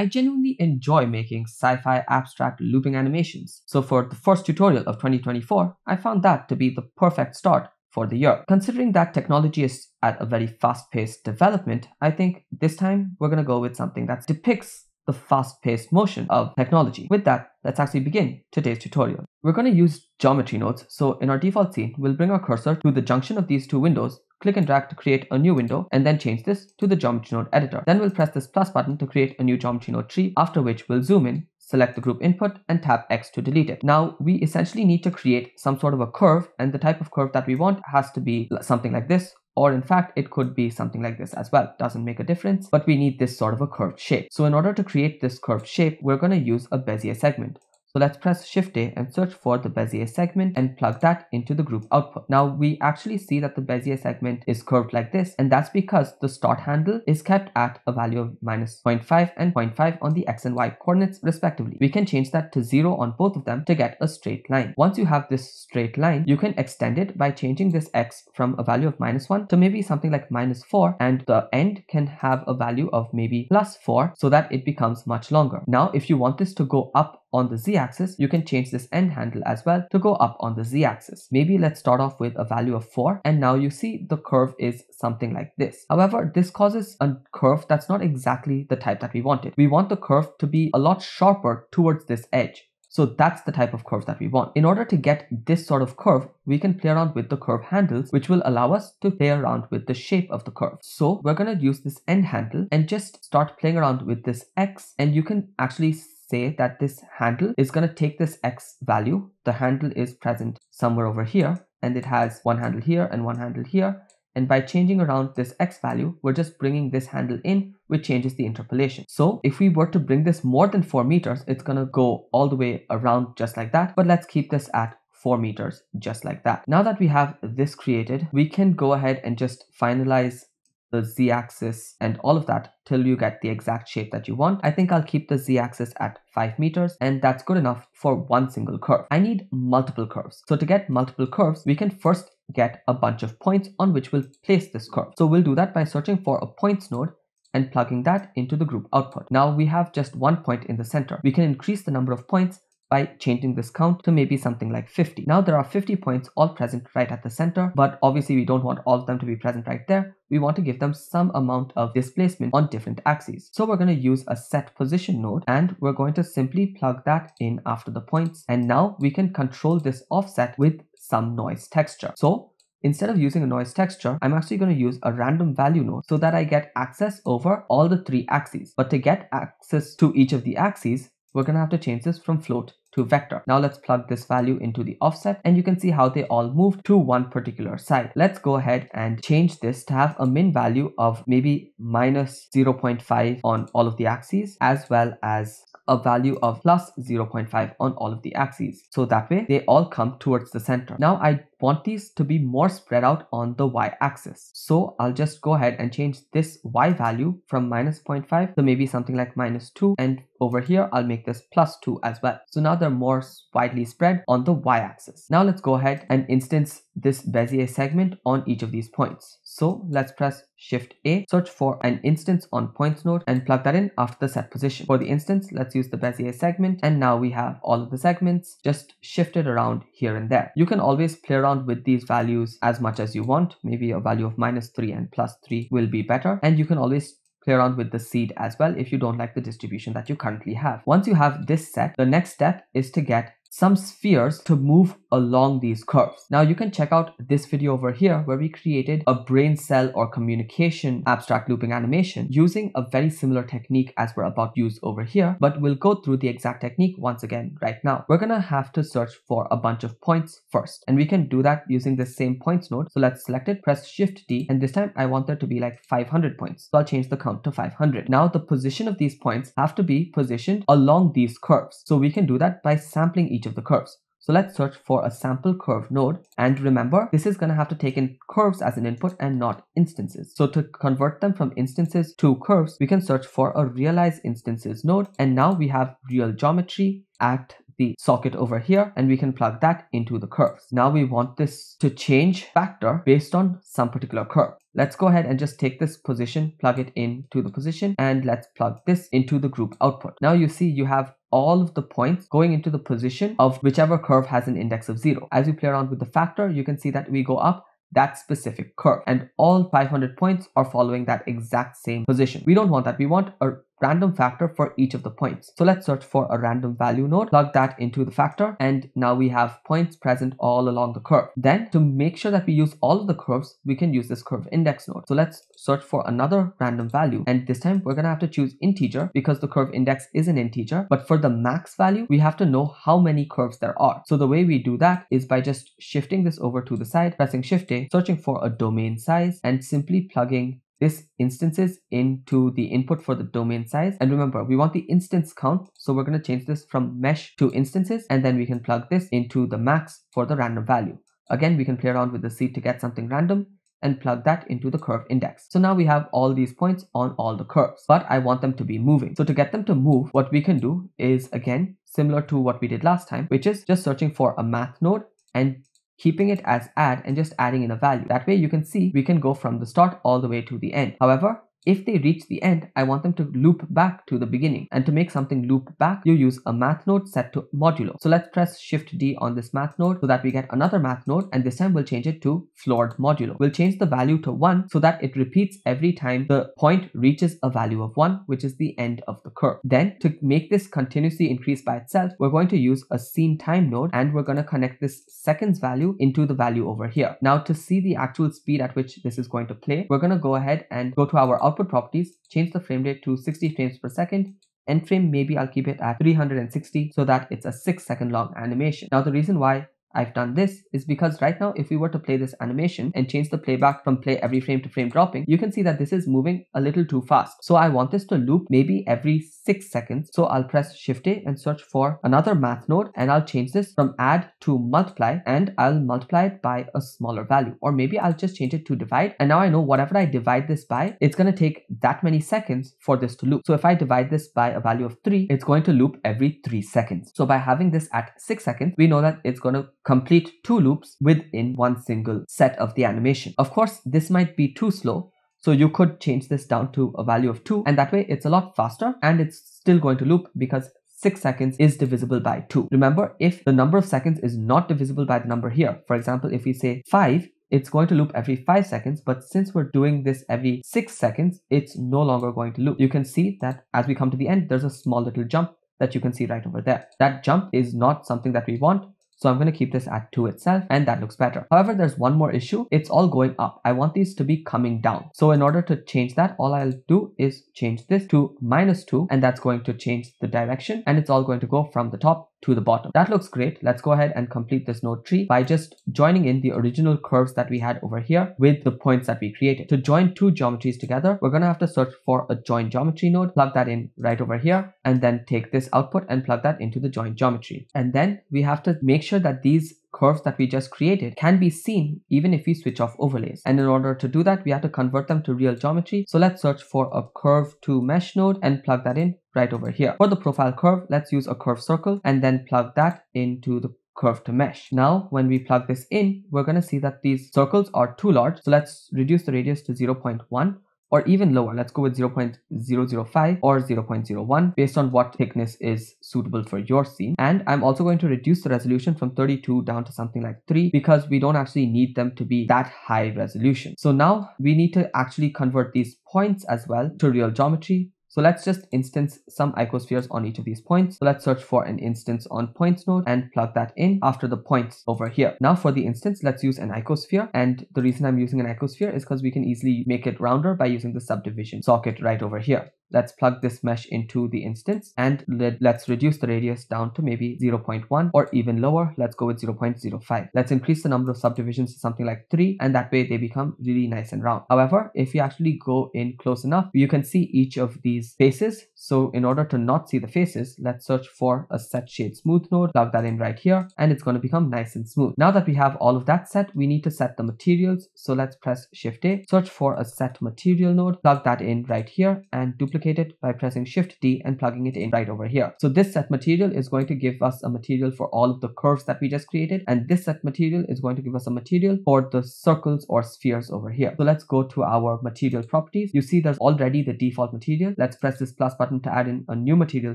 I genuinely enjoy making sci-fi abstract looping animations. So for the first tutorial of 2024, I found that to be the perfect start for the year. Considering that technology is at a very fast-paced development, I think this time we're to go with something that depicts the fast-paced motion of technology. With that, let's actually begin today's tutorial. We're going to use geometry nodes, so in our default scene, we'll bring our cursor to the junction of these two windows, click and drag to create a new window, and then change this to the geometry node editor. Then we'll press this plus button to create a new geometry node tree, after which we'll zoom in, select the group input and tap X to delete it. Now we essentially need to create some sort of a curve and the type of curve that we want has to be something like this or in fact it could be something like this as well doesn't make a difference but we need this sort of a curved shape so in order to create this curved shape we're going to use a bezier segment so let's press Shift A and search for the Bezier segment and plug that into the group output. Now we actually see that the Bezier segment is curved like this and that's because the start handle is kept at a value of minus 0.5 and 0.5 on the X and Y coordinates respectively. We can change that to 0 on both of them to get a straight line. Once you have this straight line, you can extend it by changing this X from a value of minus 1 to maybe something like minus 4 and the end can have a value of maybe plus 4 so that it becomes much longer. Now if you want this to go up on the z-axis, you can change this end handle as well to go up on the z-axis. Maybe let's start off with a value of 4 and now you see the curve is something like this. However, this causes a curve that's not exactly the type that we wanted. We want the curve to be a lot sharper towards this edge. So that's the type of curve that we want. In order to get this sort of curve, we can play around with the curve handles, which will allow us to play around with the shape of the curve. So we're to use this end handle and just start playing around with this X and you can actually say that this handle is going to take this x value. The handle is present somewhere over here and it has one handle here and one handle here. And by changing around this x value, we're just bringing this handle in, which changes the interpolation. So if we were to bring this more than 4 meters, it's going to go all the way around just like that. But let's keep this at 4 meters just like that. Now that we have this created, we can go ahead and just finalize the z-axis and all of that till you get the exact shape that you want. I think I'll keep the z-axis at 5 meters and that's good enough for one single curve. I need multiple curves. So to get multiple curves, we can first get a bunch of points on which we'll place this curve. So we'll do that by searching for a points node and plugging that into the group output. Now we have just one point in the center. We can increase the number of points by changing this count to maybe something like 50. Now there are 50 points all present right at the center, but obviously we don't want all of them to be present right there. We want to give them some amount of displacement on different axes. So we're going to use a set position node and we're going to simply plug that in after the points. And now we can control this offset with some noise texture. So Instead of using a noise texture, I'm actually going to use a random value node so that I get access over all the three axes. But to get access to each of the axes, we're going to have to change this from float to vector. Now let's plug this value into the offset and you can see how they all move to one particular side. Let's go ahead and change this to have a min value of maybe minus 0.5 on all of the axes as well as a value of plus 0.5 on all of the axes. So that way they all come towards the center. Now I want these to be more spread out on the y-axis. So I'll just go ahead and change this y value from minus 0.5 to maybe something like minus 2 and over here I'll make this plus 2 as well. So now more widely spread on the y-axis. Now let's go ahead and instance this Bezier segment on each of these points. So let's press Shift A, search for an instance on points node and plug that in after the set position. For the instance, let's use the Bezier segment and now we have all of the segments just shifted around here and there. You can always play around with these values as much as you want. Maybe a value of minus 3 and plus 3 will be better and you can always play around with the seed as well if you don't like the distribution that you currently have. Once you have this set, the next step is to get some spheres to move along these curves. Now you can check out this video over here where we created a brain cell or communication abstract looping animation using a very similar technique as we're about to use over here, but we'll go through the exact technique once again right now. We're gonna have to search for a bunch of points first, and we can do that using the same points node. So let's select it, press Shift D, and this time I want there to be like 500 points. So I'll change the count to 500. Now the position of these points have to be positioned along these curves. So we can do that by sampling each each of the curves. So let's search for a sample curve node. And remember, this is going to have to take in curves as an input and not instances. So to convert them from instances to curves, we can search for a realize instances node. And now we have real geometry at the socket over here and we can plug that into the curves. Now we want this to change factor based on some particular curve. Let's go ahead and just take this position, plug it into the position, and let's plug this into the group output. Now you see you have all of the points going into the position of whichever curve has an index of zero. As we play around with the factor, you can see that we go up that specific curve and all 500 points are following that exact same position. We don't want that. We want a random factor for each of the points. So let's search for a random value node, plug that into the factor, and now we have points present all along the curve. Then to make sure that we use all of the curves, we can use this curve index node. So let's search for another random value. And this time we're gonna have to choose integer because the curve index is an integer. But for the max value, we have to know how many curves there are. So the way we do that is by just shifting this over to the side, pressing shift A, searching for a domain size and simply plugging this instances into the input for the domain size. And remember, we want the instance count. So we're going to change this from mesh to instances, and then we can plug this into the max for the random value. Again, we can play around with the seed to get something random and plug that into the curve index. So now we have all these points on all the curves, but I want them to be moving. So to get them to move, what we can do is again, similar to what we did last time, which is just searching for a math node and keeping it as add and just adding in a value. That way you can see we can go from the start all the way to the end. However, if they reach the end, I want them to loop back to the beginning. And to make something loop back, you use a math node set to modulo. So let's press Shift D on this math node so that we get another math node. And this time we'll change it to floored modulo. We'll change the value to 1 so that it repeats every time the point reaches a value of 1, which is the end of the curve. Then to make this continuously increase by itself, we're going to use a scene time node and we're going to connect this seconds value into the value over here. Now to see the actual speed at which this is going to play, we're going to go ahead and go to our output properties, change the frame rate to 60 frames per second, end frame maybe I'll keep it at 360 so that it's a 6 second long animation. Now the reason why I've done this is because right now if we were to play this animation and change the playback from play every frame to frame dropping, you can see that this is moving a little too fast. So I want this to loop maybe every 6 seconds. So I'll press shift A and search for another math node and I'll change this from add to multiply and I'll multiply it by a smaller value or maybe I'll just change it to divide and now I know whatever I divide this by, it's going to take that many seconds for this to loop. So if I divide this by a value of 3, it's going to loop every 3 seconds. So by having this at 6 seconds, we know that it's going to complete two loops within one single set of the animation. Of course, this might be too slow, so you could change this down to a value of 2 and that way it's a lot faster and it's still going to loop because 6 seconds is divisible by 2. Remember, if the number of seconds is not divisible by the number here, for example, if we say 5, it's going to loop every 5 seconds, but since we're doing this every 6 seconds, it's no longer going to loop. You can see that as we come to the end, there's a small little jump that you can see right over there. That jump is not something that we want, so I'm going to keep this at 2 itself and that looks better. However, there's one more issue. It's all going up. I want these to be coming down. So in order to change that, all I'll do is change this to minus 2 and that's going to change the direction and it's all going to go from the top to the bottom. That looks great. Let's go ahead and complete this node tree by just joining in the original curves that we had over here with the points that we created. To join two geometries together, we're going to have to search for a join geometry node, plug that in right over here, and then take this output and plug that into the join geometry. And then we have to make sure that these curves that we just created can be seen even if we switch off overlays. And in order to do that, we have to convert them to real geometry. So let's search for a curve to mesh node and plug that in right over here. For the profile curve, let's use a curve circle and then plug that into the curve to mesh. Now, when we plug this in, we're going to see that these circles are too large. So let's reduce the radius to 0.1 or even lower. Let's go with 0.005 or 0.01 based on what thickness is suitable for your scene. And I'm also going to reduce the resolution from 32 down to something like 3 because we don't actually need them to be that high resolution. So now we need to actually convert these points as well to real geometry. So let's just instance some icospheres on each of these points. So let's search for an instance on points node and plug that in after the points over here. Now for the instance, let's use an icosphere. And the reason I'm using an icosphere is because we can easily make it rounder by using the subdivision socket right over here. Let's plug this mesh into the instance and let, us reduce the radius down to maybe 0.1 or even lower. Let's go with 0.05. Let's increase the number of subdivisions to something like 3 and that way they become really nice and round. However, if you actually go in close enough, you can see each of these faces. So in order to not see the faces, let's search for a set shade smooth node, plug that in right here and it's going to become nice and smooth. Now that we have all of that set, we need to set the materials. So let's press shift A, search for a set material node, plug that in right here and duplicate duplicate it by pressing Shift D and plugging it in right over here. So this set material is going to give us a material for all of the curves that we just created. And this set material is going to give us a material for the circles or spheres over here. So let's go to our material properties. You see there's already the default material. Let's press this plus button to add in a new material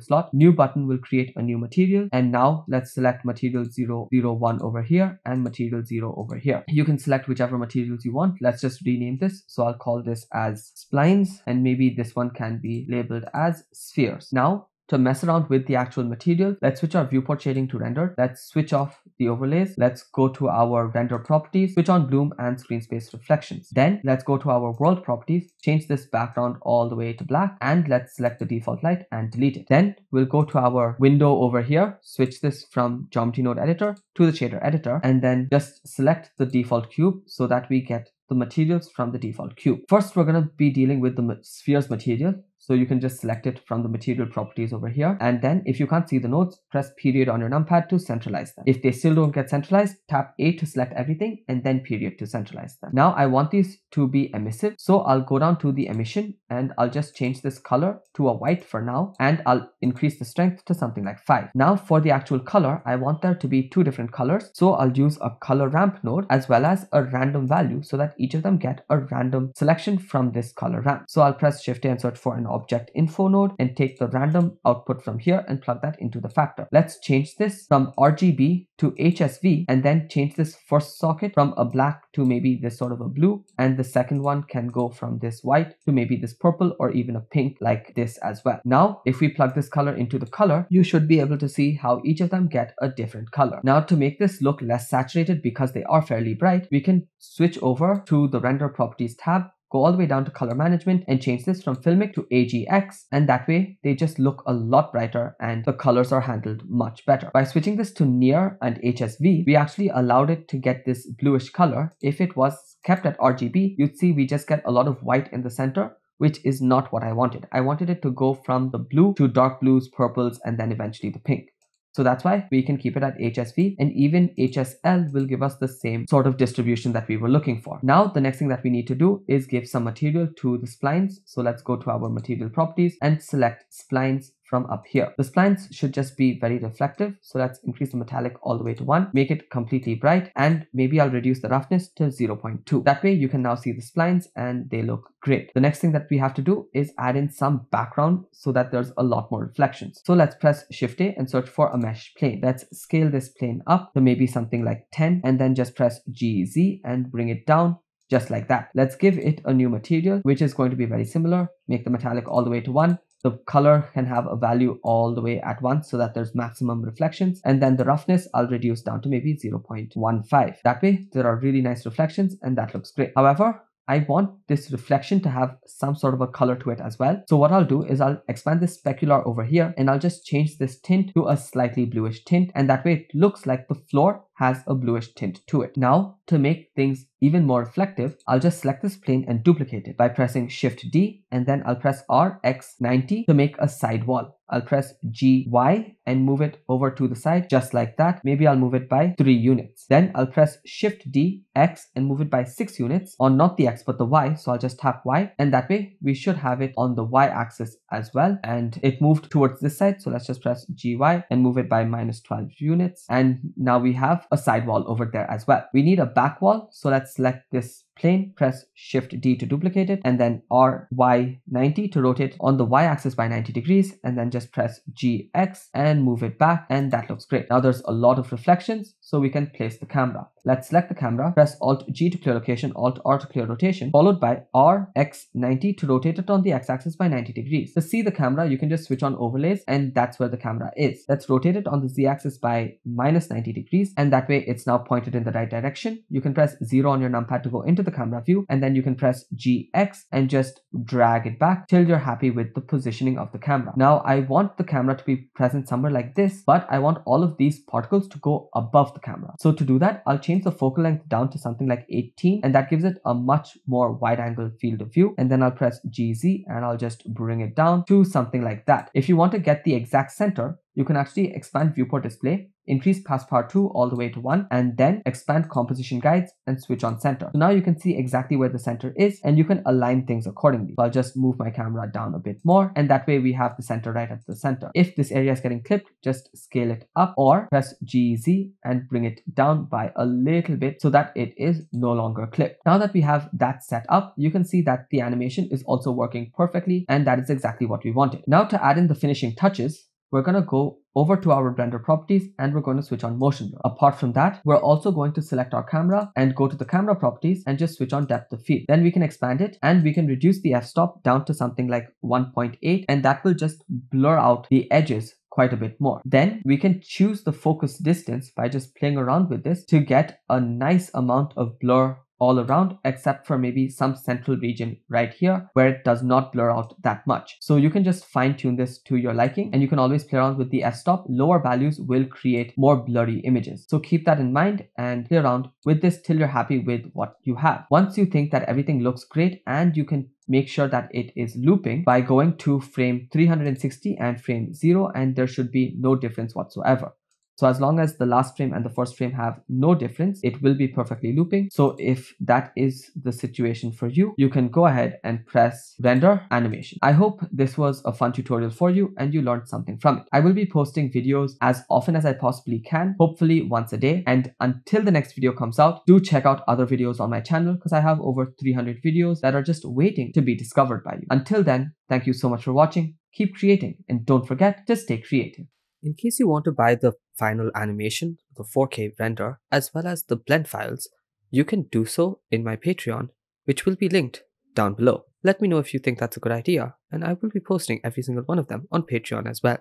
slot. New button will create a new material. And now let's select material 001 over here and material 0 over here. You can select whichever materials you want. Let's just rename this. So I'll call this as splines and maybe this one can be labeled as spheres. Now to mess around with the actual material, let's switch our viewport shading to render. Let's switch off the overlays. Let's go to our render properties, switch on bloom and screen space reflections. Then let's go to our world properties, change this background all the way to black and let's select the default light and delete it. Then we'll go to our window over here, switch this from geometry node editor to the shader editor and then just select the default cube so that we get the materials from the default cube. First, we're going to be dealing with the spheres material. So you can just select it from the material properties over here. And then if you can't see the nodes, press period on your numpad to centralize them. If they still don't get centralized, tap A to select everything and then period to centralize them. Now I want these to be emissive. So I'll go down to the emission and I'll just change this color to a white for now. And I'll increase the strength to something like five. Now for the actual color, I want there to be two different colors. So I'll use a color ramp node as well as a random value so that each of them get a random selection from this color ramp. So I'll press shift A and search for an object info node and take the random output from here and plug that into the factor. Let's change this from RGB to HSV and then change this first socket from a black to maybe this sort of a blue and the second one can go from this white to maybe this purple or even a pink like this as well. Now if we plug this color into the color you should be able to see how each of them get a different color. Now to make this look less saturated because they are fairly bright we can switch over to the render properties tab go all the way down to color management and change this from filmic to AGX and that way they just look a lot brighter and the colors are handled much better. By switching this to near and HSV, we actually allowed it to get this bluish color. If it was kept at RGB, you'd see we just get a lot of white in the center which is not what I wanted. I wanted it to go from the blue to dark blues, purples, and then eventually the pink. So that's why we can keep it at HSV and even HSL will give us the same sort of distribution that we were looking for. Now the next thing that we need to do is give some material to the splines. So let's go to our material properties and select splines from up here. The splines should just be very reflective. So let's increase the metallic all the way to 1, make it completely bright, and maybe I'll reduce the roughness to 0.2. That way you can now see the splines and they look great. The next thing that we have to do is add in some background so that there's a lot more reflections. So let's press Shift A and search for a mesh plane. Let's scale this plane up to maybe something like 10 and then just press GZ and bring it down just like that. Let's give it a new material, which is going to be very similar. Make the metallic all the way to 1 the color can have a value all the way at once so that there's maximum reflections. And then the roughness I'll reduce down to maybe 0.15 that way there are really nice reflections and that looks great. However I want this reflection to have some sort of a color to it as well. So what I'll do is I'll expand this specular over here and I'll just change this tint to a slightly bluish tint. And that way it looks like the floor has a bluish tint to it. Now to make things even more reflective, I'll just select this plane and duplicate it by pressing Shift D and then I'll press RX90 to make a side wall. I'll press GY and move it over to the side just like that. Maybe I'll move it by 3 units. Then I'll press Shift D, X and move it by 6 units or not the X but the Y. So I'll just tap Y and that way we should have it on the Y axis as well. And it moved towards this side. So let's just press GY and move it by minus 12 units. And now we have a side wall over there as well. We need a back wall. So let's select this plane, press Shift D to duplicate it, and then RY90 to rotate on the Y axis by 90 degrees, and then just press GX and move it back, and that looks great. Now there's a lot of reflections, so we can place the camera. Let's select the camera, press Alt G to clear location, Alt R to clear rotation, followed by RX90 to rotate it on the X axis by 90 degrees. To see the camera, you can just switch on overlays, and that's where the camera is. Let's rotate it on the Z axis by minus 90 degrees, and that way it's now pointed in the right direction. You can press 0 on your numpad to go into the camera view and then you can press GX and just drag it back till you're happy with the positioning of the camera. Now I want the camera to be present somewhere like this, but I want all of these particles to go above the camera. So to do that, I'll change the focal length down to something like 18 and that gives it a much more wide angle field of view. And then I'll press GZ and I'll just bring it down to something like that. If you want to get the exact center, you can actually expand viewport display increase 2 all the way to 1 and then expand composition guides and switch on center. So now you can see exactly where the center is and you can align things accordingly. So I'll just move my camera down a bit more and that way we have the center right at the center. If this area is getting clipped, just scale it up or press GZ and bring it down by a little bit so that it is no longer clipped. Now that we have that set up, you can see that the animation is also working perfectly and that is exactly what we wanted. Now to add in the finishing touches, we're going to go over to our render properties and we're going to switch on motion blur. Apart from that, we're also going to select our camera and go to the camera properties and just switch on depth of field. Then we can expand it and we can reduce the f-stop down to something like 1.8 and that will just blur out the edges quite a bit more. Then we can choose the focus distance by just playing around with this to get a nice amount of blur all around except for maybe some central region right here where it does not blur out that much. So you can just fine tune this to your liking and you can always play around with the f-stop. Lower values will create more blurry images. So keep that in mind and play around with this till you're happy with what you have. Once you think that everything looks great and you can make sure that it is looping by going to frame 360 and frame 0 and there should be no difference whatsoever. So as long as the last frame and the first frame have no difference, it will be perfectly looping. So if that is the situation for you, you can go ahead and press render animation. I hope this was a fun tutorial for you and you learned something from it. I will be posting videos as often as I possibly can, hopefully once a day. And until the next video comes out, do check out other videos on my channel because I have over 300 videos that are just waiting to be discovered by you. Until then, thank you so much for watching. Keep creating and don't forget to stay creative. In case you want to buy the final animation, the 4K render, as well as the blend files, you can do so in my Patreon, which will be linked down below. Let me know if you think that's a good idea, and I will be posting every single one of them on Patreon as well.